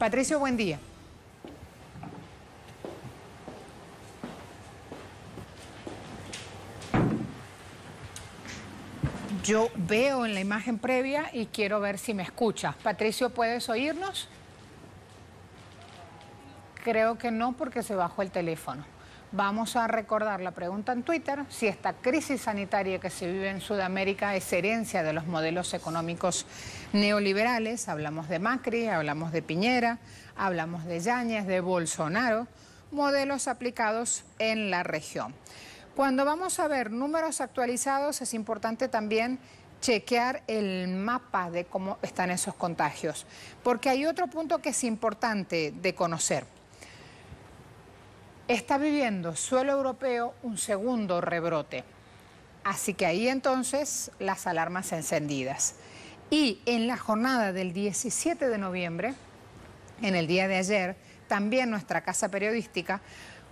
Patricio, buen día. Yo veo en la imagen previa y quiero ver si me escucha. Patricio, ¿puedes oírnos? Creo que no porque se bajó el teléfono. Vamos a recordar la pregunta en Twitter, si esta crisis sanitaria que se vive en Sudamérica es herencia de los modelos económicos neoliberales. Hablamos de Macri, hablamos de Piñera, hablamos de Yáñez, de Bolsonaro, modelos aplicados en la región. Cuando vamos a ver números actualizados es importante también chequear el mapa de cómo están esos contagios, porque hay otro punto que es importante de conocer está viviendo suelo europeo un segundo rebrote. Así que ahí entonces las alarmas encendidas. Y en la jornada del 17 de noviembre, en el día de ayer, también nuestra casa periodística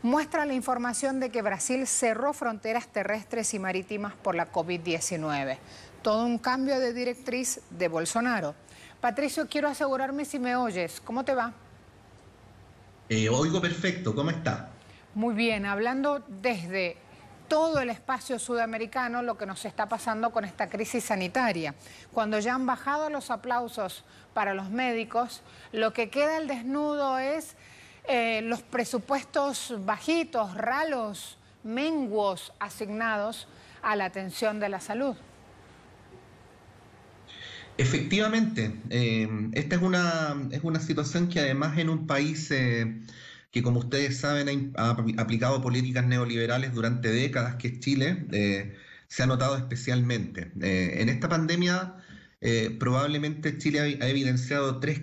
muestra la información de que Brasil cerró fronteras terrestres y marítimas por la COVID-19. Todo un cambio de directriz de Bolsonaro. Patricio, quiero asegurarme si me oyes. ¿Cómo te va? Eh, oigo perfecto. ¿Cómo está? Muy bien, hablando desde todo el espacio sudamericano lo que nos está pasando con esta crisis sanitaria. Cuando ya han bajado los aplausos para los médicos, lo que queda al desnudo es eh, los presupuestos bajitos, ralos, menguos asignados a la atención de la salud. Efectivamente, eh, esta es una, es una situación que además en un país... Eh, que como ustedes saben ha, aplicado políticas neoliberales durante décadas, que Chile, eh, se ha notado especialmente. Eh, en esta pandemia eh, probablemente Chile ha, evidenciado tres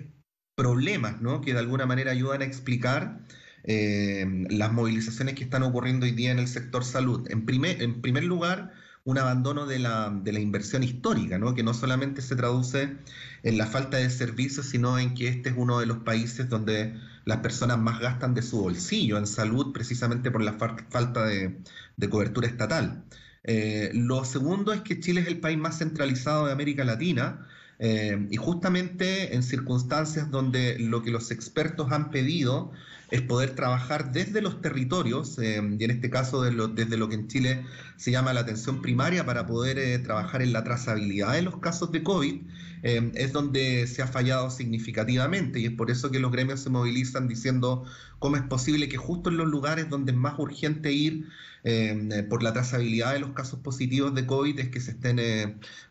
problemas ¿no? que de alguna manera ayudan a explicar las movilizaciones que están ocurriendo hoy día en el sector salud. En primer, en primer lugar, un abandono de la, de la inversión histórica, ¿no? que no solamente se traduce en la falta de servicios, sino en que este es uno de los países donde las personas más gastan de su bolsillo en salud precisamente por la falta de, cobertura estatal. Eh, lo segundo es que Chile es el país más centralizado de América Latina eh, y justamente en circunstancias donde lo que los expertos han pedido es poder trabajar desde los territorios, eh, y en este caso desde lo que en Chile se llama la atención primaria para poder eh, trabajar en la trazabilidad de los casos de COVID, es donde se ha fallado significativamente y es por eso que los gremios se movilizan diciendo cómo es posible que justo en los lugares donde es más urgente ir por la trazabilidad de los casos positivos de COVID es que se estén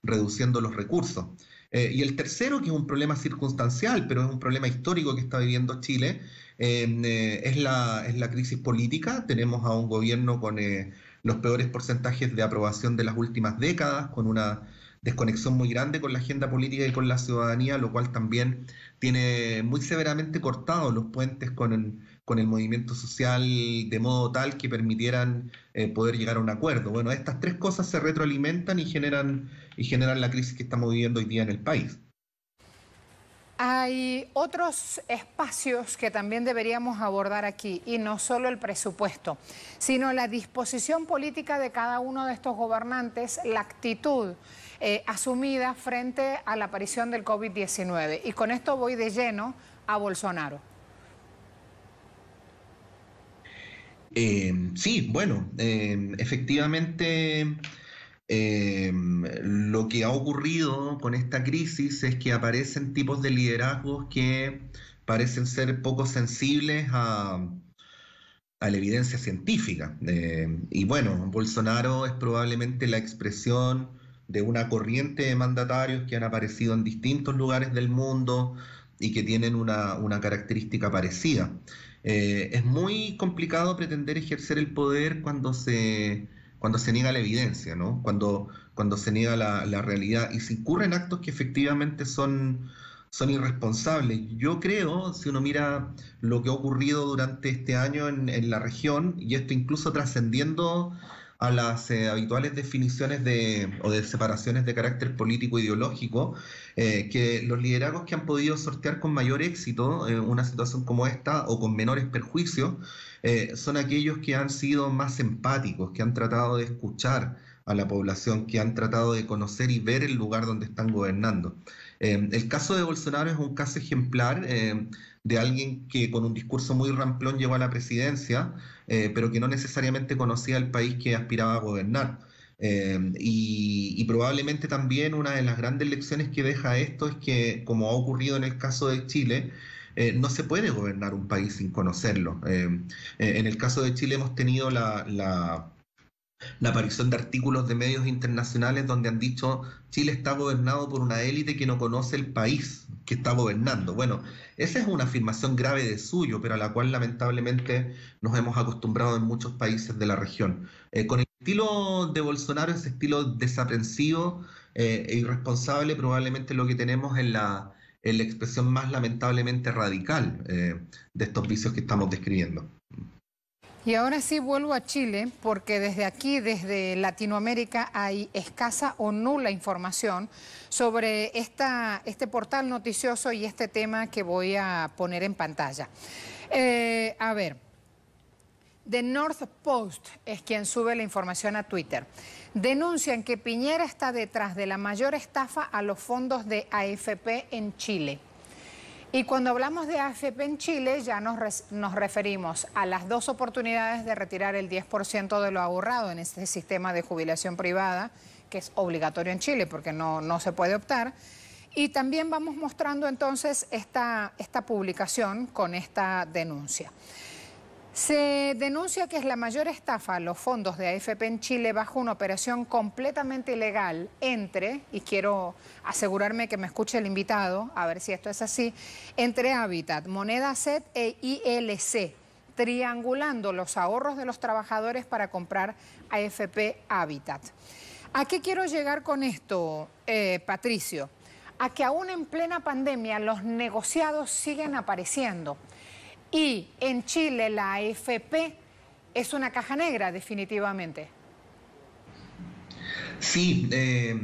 reduciendo los recursos. Y el tercero, que es un problema circunstancial, pero es un problema histórico que está viviendo Chile, Em, eh, es, la, es la crisis política. Tenemos a un gobierno con eh, los peores porcentajes de aprobación de las últimas décadas, con una desconexión muy grande con la agenda política y con la ciudadanía, lo cual también tiene muy severamente cortado los puentes con el, con el movimiento social de modo tal que permitieran eh, poder llegar a un acuerdo. Bueno, estas tres cosas se retroalimentan y generan, y generan la crisis que estamos viviendo hoy día en el país. Hay otros espacios que también deberíamos abordar aquí, y no solo el presupuesto, sino la disposición política de cada uno de estos gobernantes, la actitud eh, asumida frente a la aparición del COVID-19. Y con esto voy de lleno a Bolsonaro. Eh, sí, bueno, eh, efectivamente Em, lo que ha ocurrido con esta crisis es que aparecen tipos de liderazgos que parecen ser poco sensibles a, la evidencia científica. Em, y bueno, Bolsonaro es probablemente la expresión de una corriente de mandatarios que han aparecido en distintos lugares del mundo y que tienen una, característica parecida. Eh, es muy complicado pretender ejercer el poder cuando se cuando se niega la evidencia, ¿no? Cuando, cuando se niega la, realidad y se incurren actos que efectivamente son, son irresponsables. Yo creo, si uno mira lo que ha ocurrido durante este año en, la región, y esto incluso trascendiendo a las eh, habituales definiciones de, o de separaciones de carácter político ideológico, eh, que los liderazgos que han podido sortear con mayor éxito eh, una situación como esta o con menores perjuicios, son aquellos que han sido más empáticos, que han tratado de escuchar a la población, que han tratado de conocer y ver el lugar donde están gobernando. El caso de Bolsonaro es un caso ejemplar de alguien que con un discurso muy ramplón llegó a la presidencia, pero que no necesariamente conocía el país que aspiraba a gobernar. y, probablemente también una de las grandes lecciones que deja esto es que, como ha ocurrido en el caso de Chile, eh, no se puede gobernar un país sin conocerlo. Eh, eh, en el caso de Chile hemos tenido la, aparición de artículos de medios internacionales donde han dicho Chile está gobernado por una élite que no conoce el país que está gobernando. Bueno, esa es una afirmación grave de suyo, pero a la cual lamentablemente nos hemos acostumbrado en muchos países de la región. con el estilo de Bolsonaro, ese estilo desaprensivo e irresponsable, probablemente lo que tenemos en la la expresión más lamentablemente radical eh, de estos vicios que estamos describiendo. Y ahora sí vuelvo a Chile porque desde aquí, desde Latinoamérica, hay escasa o nula información sobre este portal noticioso y este tema que voy a poner en pantalla. Eh, a ver, The North Post es quien sube la información a Twitter. Denuncian que Piñera está detrás de la mayor estafa a los fondos de AFP en Chile. Y cuando hablamos de AFP en Chile ya nos, nos referimos a las dos oportunidades de retirar el 10% de lo ahorrado en este sistema de jubilación privada, que es obligatorio en Chile porque no, no se puede optar. Y también vamos mostrando entonces esta, esta publicación con esta denuncia. Se denuncia que es la mayor estafa a los fondos de AFP en Chile bajo una operación completamente ilegal entre, y quiero asegurarme que me escuche el invitado, a ver si esto es así, entre Habitat, Moneda SET e ILC, triangulando los ahorros de los trabajadores para comprar AFP Habitat. ¿A qué quiero llegar con esto, eh, Patricio? A que aún en plena pandemia los negociados siguen apareciendo. Y en Chile la AFP es una caja negra, definitivamente. Sí, eh,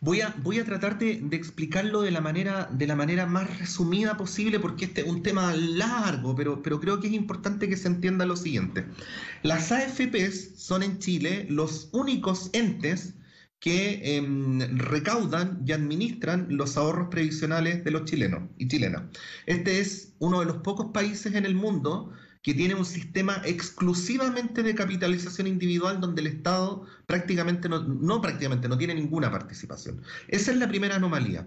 voy, a, voy a tratar de, explicarlo de la, manera, de la manera más resumida posible porque este es un tema largo, pero, pero creo que es importante que se entienda lo siguiente. Las AFPs son en Chile los únicos entes que em, recaudan y administran los ahorros previsionales de los chilenos y chilenas. Este es uno de los pocos países en el mundo que tiene un sistema exclusivamente de capitalización individual donde el Estado prácticamente no, no prácticamente no tiene ninguna participación. Esa es la primera anomalía.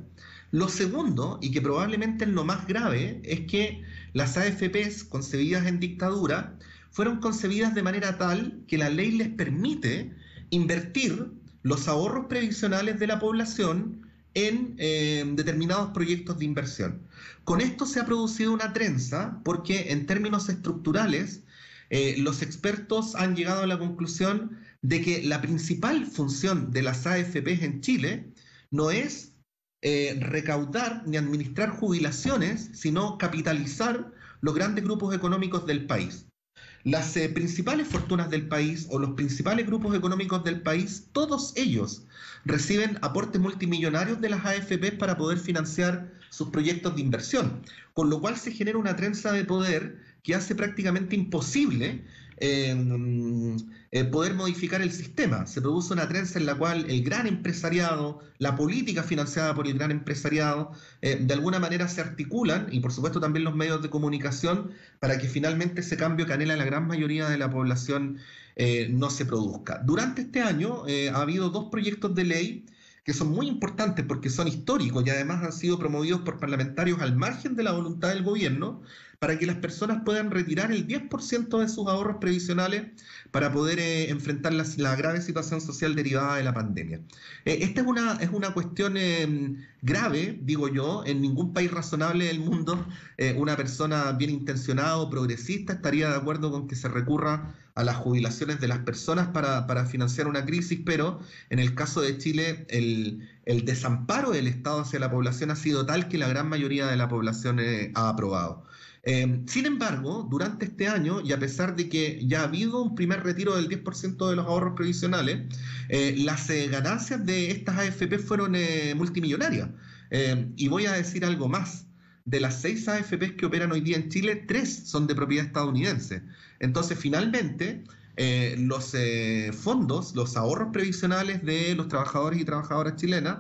Lo segundo, y que probablemente es lo más grave, es que las AFPs concebidas en dictadura fueron concebidas de manera tal que la ley les permite invertir los ahorros previsionales de la población en eh, determinados proyectos de inversión. Con esto se ha producido una trenza porque en términos estructurales eh, los expertos han llegado a la conclusión de que la principal función de las AFPs en Chile no es eh, recaudar ni administrar jubilaciones, sino capitalizar los grandes grupos económicos del país. Las eh, principales fortunas del país o los principales grupos económicos del país, todos ellos reciben aportes multimillonarios de las AFP para poder financiar sus proyectos de inversión, con lo cual se genera una trenza de poder que hace prácticamente imposible eh, poder modificar el sistema. Se produce una trenza en la cual el gran empresariado, la política financiada por el gran empresariado, eh, de alguna manera se articulan, y por supuesto también los medios de comunicación, para que finalmente ese cambio que anhela la gran mayoría de la población no se produzca. Durante este año ha habido dos proyectos de ley que son muy importantes porque son históricos y además han sido promovidos por parlamentarios al margen de la voluntad del gobierno, para que las personas puedan retirar el 10% de sus ahorros previsionales para poder eh, enfrentar la, grave situación social derivada de la pandemia. Eh, esta es una, es una cuestión em, grave, digo yo, en ningún país razonable del mundo eh, una persona bien intencionada o progresista estaría de acuerdo con que se recurra a las jubilaciones de las personas para, para financiar una crisis, pero en el caso de Chile el, el, desamparo del Estado hacia la población ha sido tal que la gran mayoría de la población ha aprobado. Em, sin embargo, durante este año, y a pesar de que ya ha habido un primer retiro del 10% de los ahorros previsionales, eh, las eh, ganancias de estas AFP fueron eh, multimillonarias. Em, y voy a decir algo más. De las seis AFPs que operan hoy día en Chile, tres son de propiedad estadounidense. Entonces, finalmente, los fondos, los ahorros previsionales de los trabajadores y trabajadoras chilenas,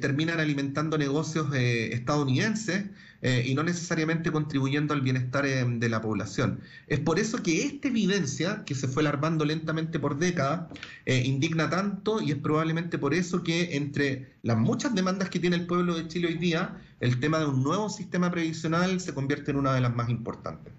terminan alimentando negocios estadounidenses y no necesariamente contribuyendo al bienestar de la población. Es por eso que esta evidencia, que se fue alarmando lentamente por décadas, indigna tanto y es probablemente por eso que entre las muchas demandas que tiene el pueblo de Chile hoy día, el tema de un nuevo sistema previsional se convierte en una de las más importantes.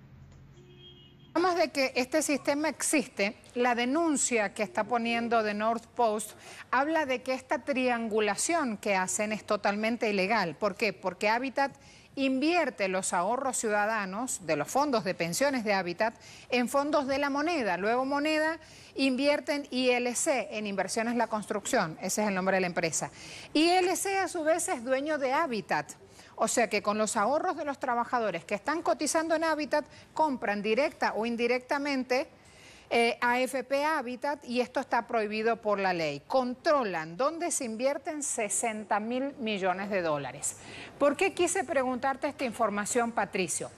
Hablamos de que este sistema existe. La denuncia que está poniendo The North Post habla de que esta triangulación que hacen es totalmente ilegal. ¿Por qué? Porque Habitat invierte los ahorros ciudadanos de los fondos de pensiones de Habitat en fondos de la moneda. Luego moneda invierte en ILC, en Inversiones La Construcción. Ese es el nombre de la empresa. ILC a su vez es dueño de Habitat. O sea que con los ahorros de los trabajadores que están cotizando en Habitat, compran directa o indirectamente eh, AFP Habitat y esto está prohibido por la ley. Controlan dónde se invierten 60 mil millones de dólares. ¿Por qué quise preguntarte esta información, Patricio?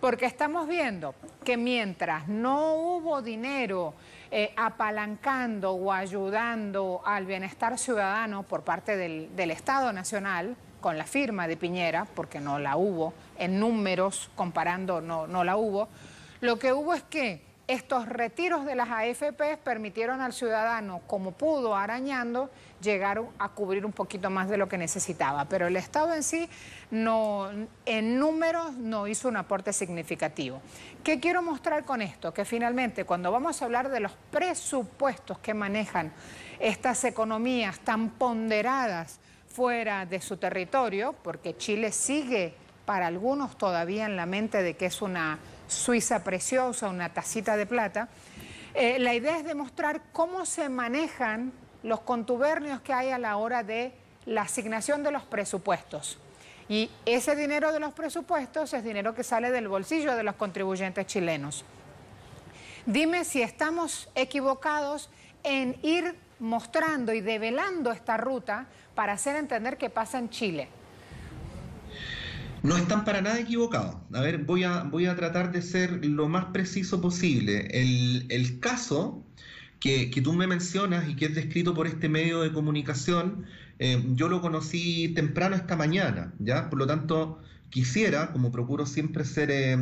Porque estamos viendo que mientras no hubo dinero eh, apalancando o ayudando al bienestar ciudadano por parte del Estado Nacional, con la firma de Piñera, porque no la hubo, en números comparando no, no la hubo, lo que hubo es que estos retiros de las AFP permitieron al ciudadano, como pudo, arañando, llegar a cubrir un poquito más de lo que necesitaba. Pero el Estado en sí, no, en números, no hizo un aporte significativo. ¿Qué quiero mostrar con esto? Que finalmente, cuando vamos a hablar de los presupuestos que manejan estas economías tan ponderadas fuera de su territorio, porque Chile sigue para algunos todavía en la mente de que es una Suiza preciosa, una tacita de plata, eh, la idea es demostrar cómo se manejan los contubernios que hay a la hora de la asignación de los presupuestos. Y ese dinero de los presupuestos es dinero que sale del bolsillo de los contribuyentes chilenos. Dime si estamos equivocados en ir mostrando y develando esta ruta para hacer entender qué pasa en Chile. No están para nada equivocados. A ver, voy a, voy a tratar de ser lo más preciso posible. El, caso que, tú me mencionas y que es descrito por este medio de comunicación, eh, yo lo conocí temprano esta mañana, ¿ya? Por lo tanto, quisiera, como procuro siempre ser eh,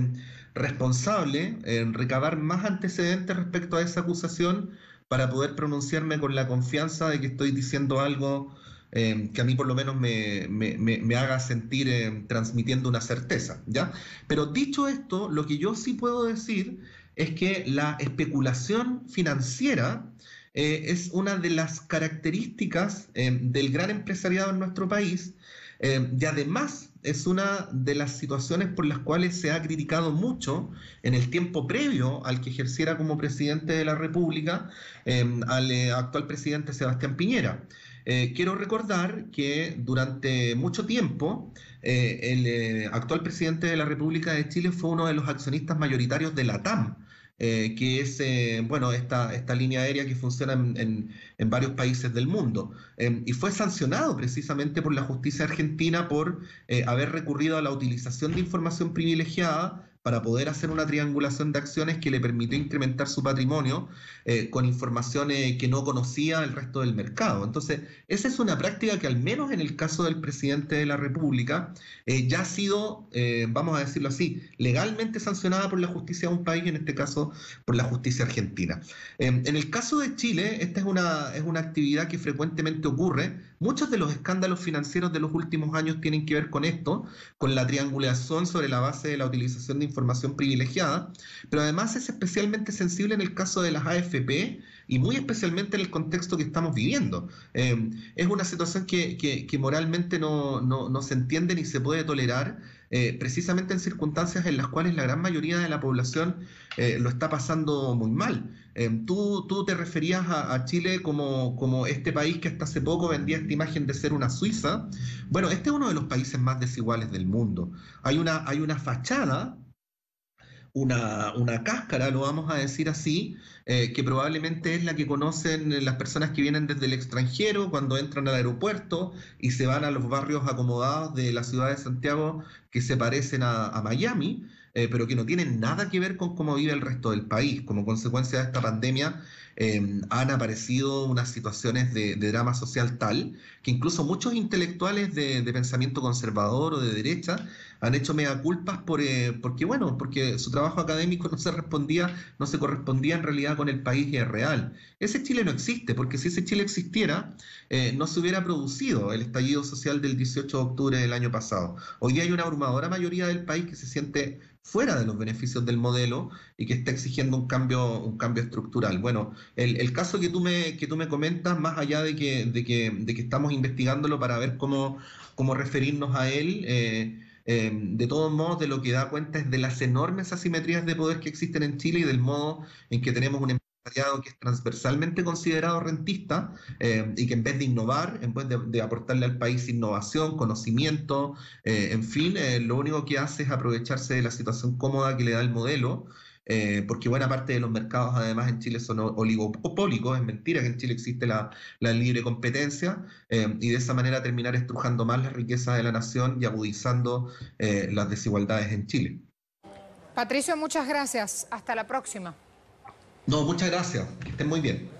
responsable, en recabar más antecedentes respecto a esa acusación para poder pronunciarme con la confianza de que estoy diciendo algo Em, que a mí por lo menos me, haga sentir em, transmitiendo una certeza, ¿ya? Pero dicho esto, lo que yo sí puedo decir es que la especulación financiera eh, es una de las características em, del gran empresariado en nuestro país y además es una de las situaciones por las cuales se ha criticado mucho en el tiempo previo al que ejerciera como presidente de la República al eh, actual presidente Sebastián Piñera. Eh, quiero recordar que durante mucho tiempo eh, el eh, actual presidente de la República de Chile fue uno de los accionistas mayoritarios de la TAM, que es bueno, esta, esta línea aérea que funciona en, en varios países del mundo. y fue sancionado precisamente por la justicia argentina por haber recurrido a la utilización de información privilegiada para poder hacer una triangulación de acciones que le permitió incrementar su patrimonio eh, con información que no conocía el resto del mercado. Entonces, esa es una práctica que al menos en el caso del presidente de la República eh, ya ha sido, eh, vamos a decirlo así, legalmente sancionada por la justicia de un país, en este caso por la justicia argentina. en el caso de Chile, esta es una, es una actividad que frecuentemente ocurre. Muchos de los escándalos financieros de los últimos años tienen que ver con esto, con la triangulación sobre la base de la utilización de información privilegiada, pero además es especialmente sensible en el caso de las AFP y muy especialmente en el contexto que estamos viviendo. Eh, es una situación que, moralmente no, se entiende ni se puede tolerar, eh, precisamente en circunstancias en las cuales la gran mayoría de la población eh, lo está pasando muy mal. Tú, tú, te referías a, Chile como, como, este país que hasta hace poco vendía esta imagen de ser una Suiza. Bueno, este es uno de los países más desiguales del mundo. Hay una, hay una fachada una, una cáscara, lo vamos a decir así, eh, que probablemente es la que conocen las personas que vienen desde el extranjero cuando entran al aeropuerto y se van a los barrios acomodados de la ciudad de Santiago que se parecen a, Miami, eh, pero que no tienen nada que ver con cómo vive el resto del país. Como consecuencia de esta pandemia, Em, han aparecido unas situaciones de, drama social tal que incluso muchos intelectuales de, pensamiento conservador o de derecha han hecho mea culpas eh, porque, bueno, porque su trabajo académico no se respondía, no se correspondía en realidad con el país y real. Ese Chile no existe, porque si ese Chile existiera, eh, no se hubiera producido el estallido social del 18 de octubre del año pasado. Hoy hay una abrumadora mayoría del país que se siente fuera de los beneficios del modelo y que está exigiendo un cambio, un cambio estructural. Bueno, el, caso que tú, me, que tú me comentas, más allá de que, de que, de que estamos investigándolo para ver cómo, cómo referirnos a él, eh, eh, de todos modos, de lo que da cuenta es de las enormes asimetrías de poder que existen en Chile y del modo en que tenemos que es transversalmente considerado rentista eh, y que en vez de innovar, en vez de, aportarle al país innovación, conocimiento, eh, en fin, eh, lo único que hace es aprovecharse de la situación cómoda que le da el modelo, porque buena parte de los mercados además en Chile son oligopólicos, es mentira que en Chile existe la, libre competencia, y de esa manera terminar estrujando más la riqueza de la nación y agudizando las desigualdades en Chile. Patricio, muchas gracias. Hasta la próxima. No, muchas gracias. Que estén muy bien.